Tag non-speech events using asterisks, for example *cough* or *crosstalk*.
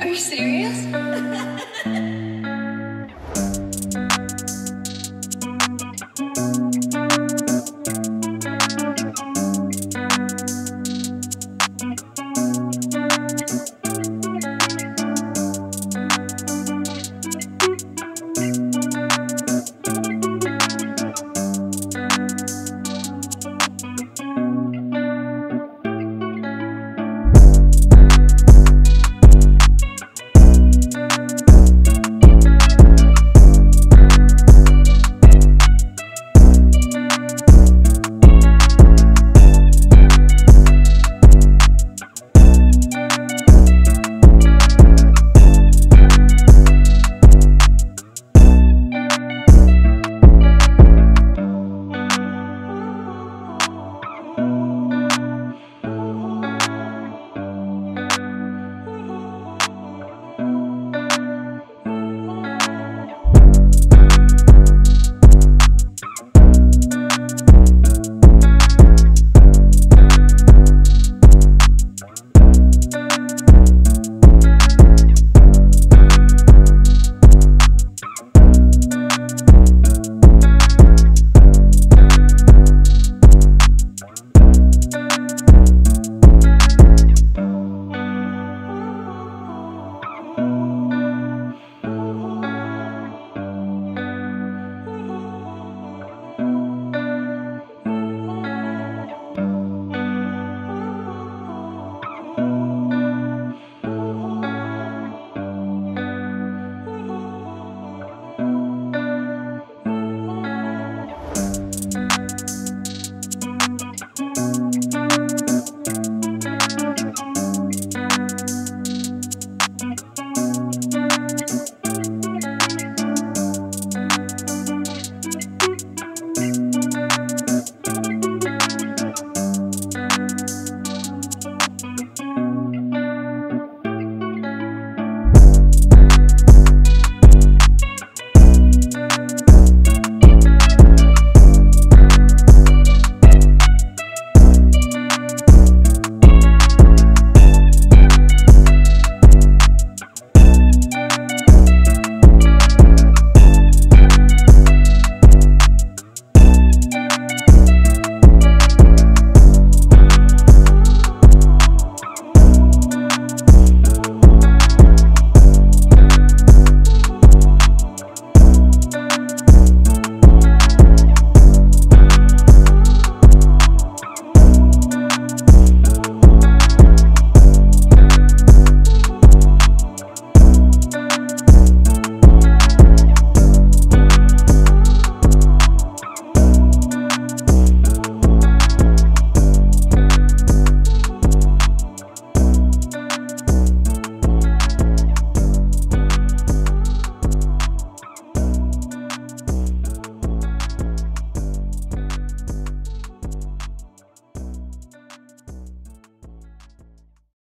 Are you serious? *laughs*